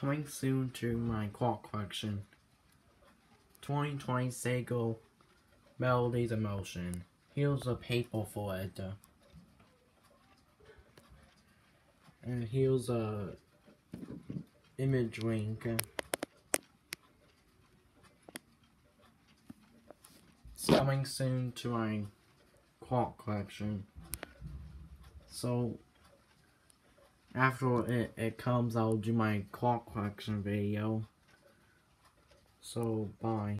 Coming soon to my clock collection. 2020 Seiko Melodies of Motion. Here's a paper for it. And here's a image link. It's coming soon to my clock collection. So after it, it comes, I'll do my clock collection video. So, bye.